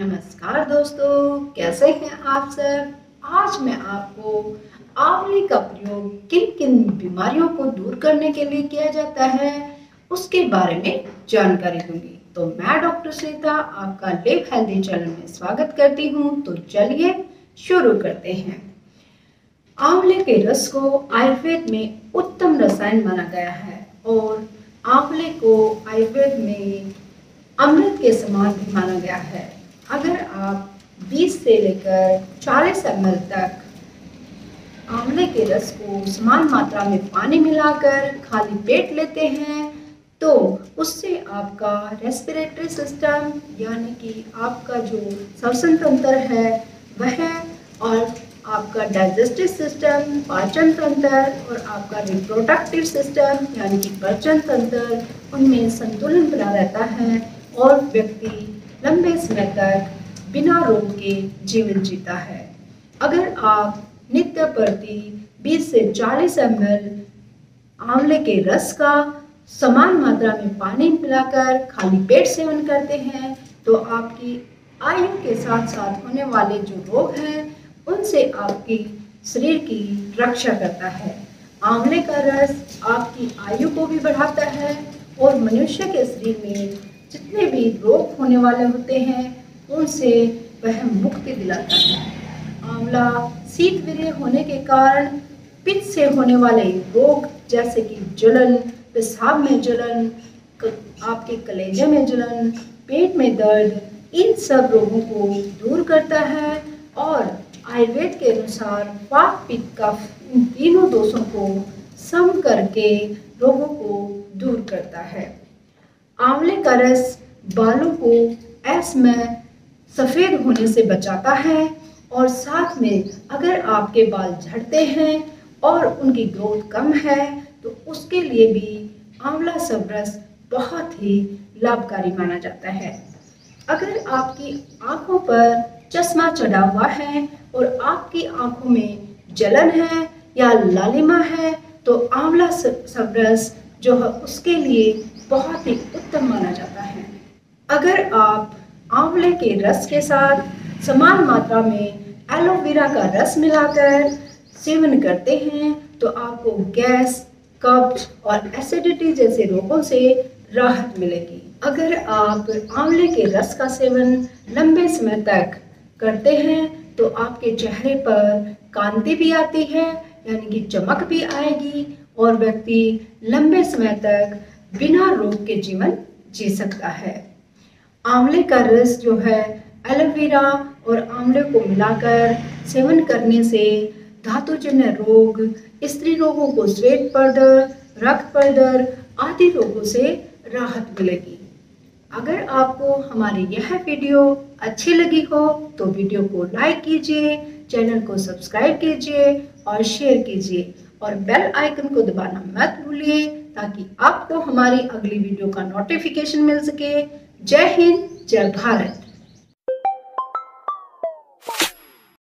नमस्कार दोस्तों, कैसे हैं आप सब? आज मैं आपको आंवले का प्रयोग किन किन बीमारियों को दूर करने के लिए किया जाता है, उसके बारे में जानकारी दूँगी। तो मैं डॉक्टर श्वेता आपका लिव हेल्दी चैनल में स्वागत करती हूँ। तो चलिए शुरू करते हैं। आंवले के रस को आयुर्वेद में उत्तम रसायन माना गया है और आंवले को आयुर्वेद में अमृत के समान भी माना गया है। अगर आप 20 से लेकर 40 एम तक आंवले के रस को समान मात्रा में पानी मिलाकर खाली पेट लेते हैं तो उससे आपका रेस्पिरेटरी सिस्टम यानी कि आपका जो श्वसन तंत्र है, वह और आपका डाइजेस्टिव सिस्टम पाचन तंत्र और आपका रिप्रोडक्टिव सिस्टम यानी कि पाचन तंत्र, उनमें संतुलन बना रहता है और व्यक्ति लंबे समय तक बिना रोग के जीवन जीता है। अगर आप नित्य प्रति 20 से 40 एम आंवले के रस का समान मात्रा में पानी मिलाकर खाली पेट सेवन करते हैं तो आपकी आयु के साथ साथ होने वाले जो रोग हैं, उनसे आपकी शरीर की रक्षा करता है। आंवले का रस आपकी आयु को भी बढ़ाता है और मनुष्य के शरीर में जितने भी रोग होने वाले होते हैं, उनसे वह मुक्ति दिलाता है। आंवला शीत वीर्य होने के कारण पित्त से होने वाले रोग, जैसे कि जलन, पेशाब में जलन आपके कलेजे में जलन, पेट में दर्द, इन सब रोगों को दूर करता है और आयुर्वेद के अनुसार पाप पित्त का इन तीनों दोषों को सम करके रोगों को दूर करता है। आंवले का रस बालों को ऐस में सफ़ेद होने से बचाता है और साथ में अगर आपके बाल झड़ते हैं और उनकी ग्रोथ कम है तो उसके लिए भी आंवला सब रस बहुत ही लाभकारी माना जाता है। अगर आपकी आँखों पर चश्मा चढ़ा हुआ है और आपकी आँखों में जलन है या लालिमा है तो आंवला सबरस जो है उसके लिए बहुत ही उत्तम माना जाता है। अगर आप आंवले के रस के साथ समान मात्रा में एलोवेरा का रस मिलाकर सेवन करते हैं तो आपको गैस, कब्ज और एसिडिटी जैसे रोगों से राहत मिलेगी। अगर आप आंवले के रस का सेवन लंबे समय तक करते हैं तो आपके चेहरे पर कांति भी आती है, यानी कि चमक भी आएगी और व्यक्ति लंबे समय तक बिना रोग के जीवन जी सकता है। आंवले का रस जो है, एलोवेरा और आंवले को मिलाकर सेवन करने से धातुजन्य रोग, स्त्री रोगों को श्वेत पर्दर रक्त पर्दर आदि रोगों से राहत मिलेगी। अगर आपको हमारी यह वीडियो अच्छी लगी हो तो वीडियो को लाइक कीजिए, चैनल को सब्सक्राइब कीजिए और शेयर कीजिए और बेल आइकन को दबाना मत भूलिए। ताकि आपको हमारी अगली वीडियो का नोटिफिकेशन मिल सके। जय हिंद जय भारत।